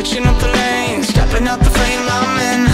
switching up the lanes, stepping out the frame I'm in.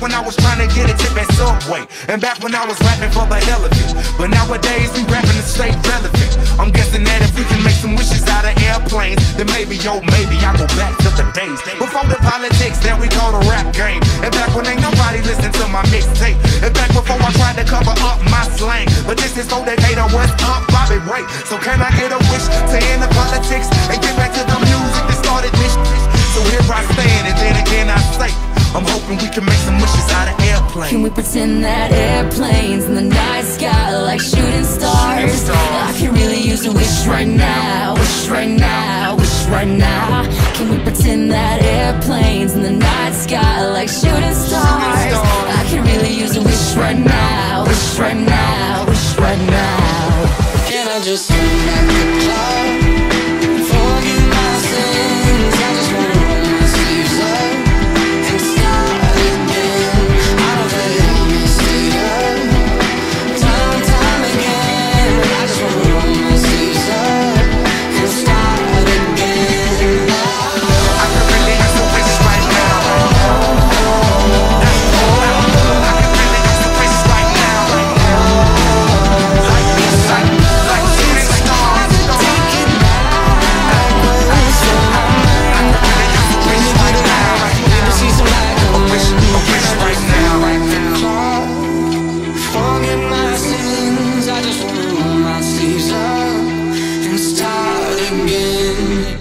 Back when I was trying to get a tip at Subway, and back when I was rapping for the hell of it. But nowadays we rapping to stay relevant. I'm guessing that if we can make some wishes out of airplanes, then maybe, yo, maybe I go back to the days before the politics that we call the rap game, and back when ain't nobody listened to my mixtape, and back before I tried to cover up my slang. But this is for Decatur, what's up, Bobby Ray? So can I get a wish to end I'm we can make some wishes out of airplanes. Can we pretend that airplanes in the night sky like shooting stars? stars. I can really use a wish right now, wish right now, wish right now. Can we pretend that airplanes in the night sky like shooting stars? stars. I can really use a wish right now, wish right now, wish right now. Can I just again.